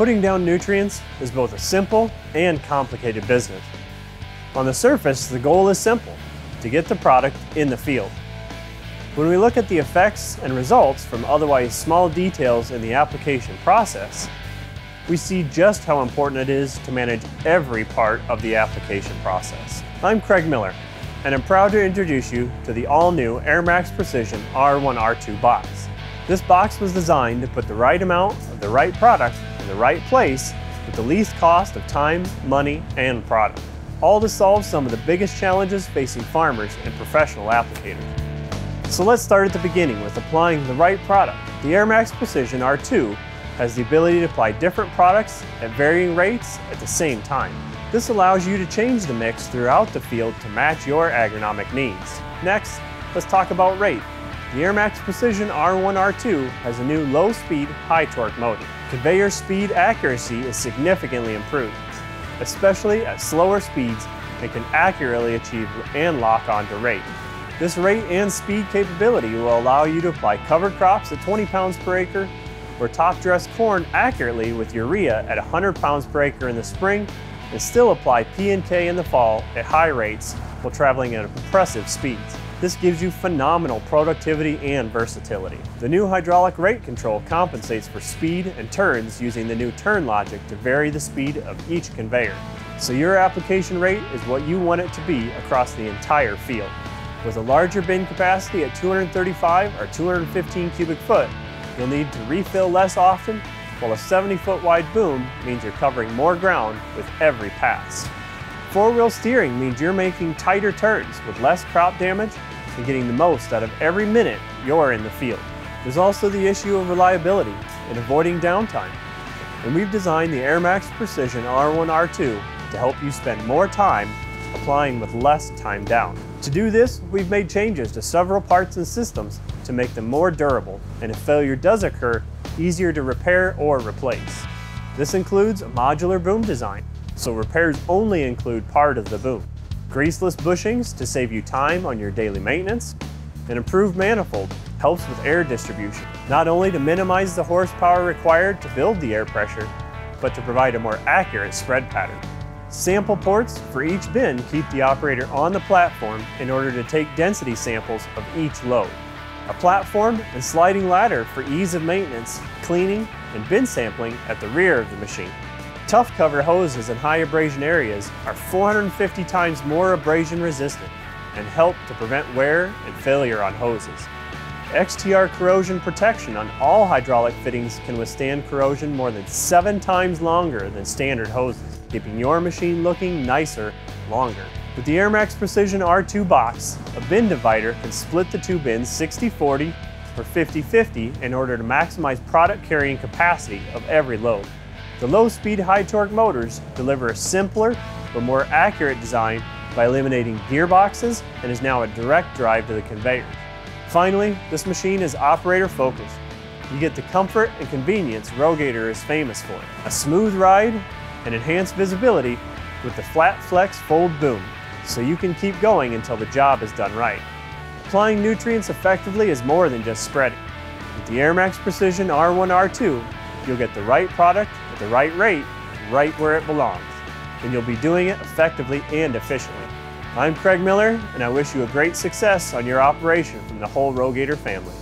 Putting down nutrients is both a simple and complicated business. On the surface, the goal is simple, to get the product in the field. When we look at the effects and results from otherwise small details in the application process, we see just how important it is to manage every part of the application process. I'm Craig Miller, and I'm proud to introduce you to the all-new AirMax Precision R1R2 box. This box was designed to put the right amount of the right product the right place with the least cost of time, money, and product. All to solve some of the biggest challenges facing farmers and professional applicators. So let's start at the beginning with applying the right product. The AirMax Precision R2 has the ability to apply different products at varying rates at the same time. This allows you to change the mix throughout the field to match your agronomic needs. Next, let's talk about rate. The AirMax Precision R1R2 has a new low-speed, high-torque motor. Conveyor speed accuracy is significantly improved, especially at slower speeds and can accurately achieve and lock onto rate. This rate and speed capability will allow you to apply cover crops at 20 pounds per acre or top dress corn accurately with urea at 100 pounds per acre in the spring and still apply P and K in the fall at high rates while traveling at impressive speeds. This gives you phenomenal productivity and versatility. The new hydraulic rate control compensates for speed and turns using the new TurnLogic to vary the speed of each conveyor. So your application rate is what you want it to be across the entire field. With a larger bin capacity at 235 or 215 cubic foot, you'll need to refill less often, while a 70 foot wide boom means you're covering more ground with every pass. Four-wheel steering means you're making tighter turns with less crop damage and getting the most out of every minute you're in the field. There's also the issue of reliability and avoiding downtime. And we've designed the AirMax Precision R1R2 to help you spend more time applying with less time down. To do this, we've made changes to several parts and systems to make them more durable, and if failure does occur, easier to repair or replace. This includes a modular boom design, so repairs only include part of the boom. Greaseless bushings to save you time on your daily maintenance. An improved manifold helps with air distribution, not only to minimize the horsepower required to build the air pressure, but to provide a more accurate spread pattern. Sample ports for each bin keep the operator on the platform in order to take density samples of each load. A platform and sliding ladder for ease of maintenance, cleaning, and bin sampling at the rear of the machine. Tough cover hoses in high abrasion areas are 450 times more abrasion resistant and help to prevent wear and failure on hoses. XTR corrosion protection on all hydraulic fittings can withstand corrosion more than seven times longer than standard hoses, keeping your machine looking nicer longer. With the AirMax Precision R2 box, a bin divider can split the two bins 60-40 or 50-50 in order to maximize product carrying capacity of every load. The low-speed, high-torque motors deliver a simpler but more accurate design by eliminating gearboxes and is now a direct drive to the conveyor. Finally, this machine is operator focused. You get the comfort and convenience RoGator is famous for. A smooth ride and enhanced visibility with the flat flex fold boom, so you can keep going until the job is done right. Applying nutrients effectively is more than just spreading. With the AirMax Precision R1R2, you'll get the right product the right rate, right where it belongs. And you'll be doing it effectively and efficiently. I'm Craig Miller, and I wish you a great success on your operation from the whole RoGator family.